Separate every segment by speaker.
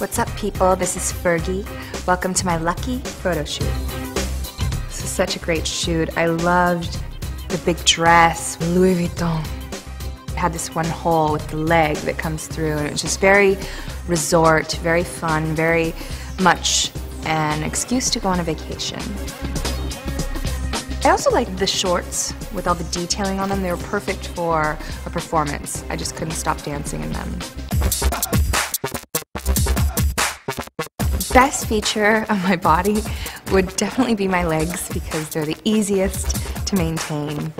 Speaker 1: What's up, people? This is Fergie. Welcome to my lucky photo shoot. This is such a great shoot. I loved the big dress, Louis Vuitton. It had this one hole with the leg that comes through, and it was just very resort, very fun, very much an excuse to go on a vacation. I also liked the shorts with all the detailing on them. They were perfect for a performance. I just couldn't stop dancing in them. Best feature of my body would definitely be my legs because they're the easiest to maintain.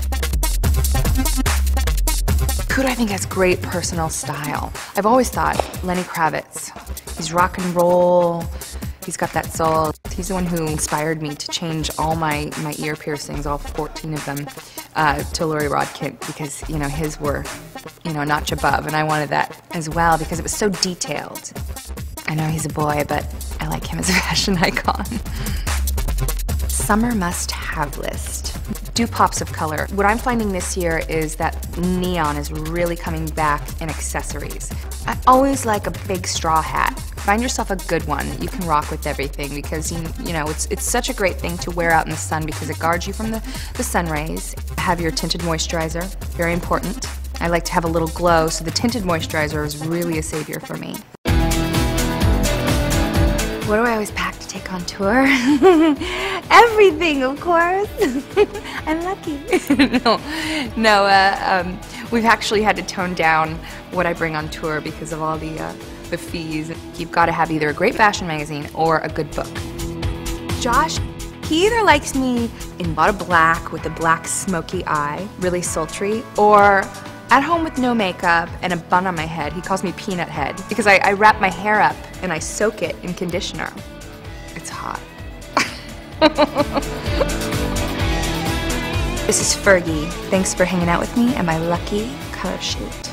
Speaker 1: Who do I think has great personal style? I've always thought Lenny Kravitz. He's rock and roll, he's got that soul. He's the one who inspired me to change all my, my ear piercings, all 14 of them, uh, to Loree Rodkin because, you know, his were, you know, a notch above, and I wanted that as well because it was so detailed. I know he's a boy, but I like him as a fashion icon. Summer must-have list. Do pops of color. What I'm finding this year is that neon is really coming back in accessories. I always like a big straw hat. Find yourself a good one that you can rock with everything because you, you know it's it's such a great thing to wear out in the sun because it guards you from the, the sun rays. Have your tinted moisturizer, very important. I like to have a little glow, so the tinted moisturizer is really a savior for me. What do I always pack to take on tour? Everything, of course. I'm lucky. no, no. Uh, um, we've actually had to tone down what I bring on tour because of all the uh, the fees. You've got to have either a great fashion magazine or a good book. Josh, he either likes me in a lot of black with a black smoky eye, really sultry, or at home with no makeup and a bun on my head. He calls me Peanut Head because I, I wrap my hair up and I soak it in conditioner. It's hot. this is Fergie. Thanks for hanging out with me and my lucky color shoot.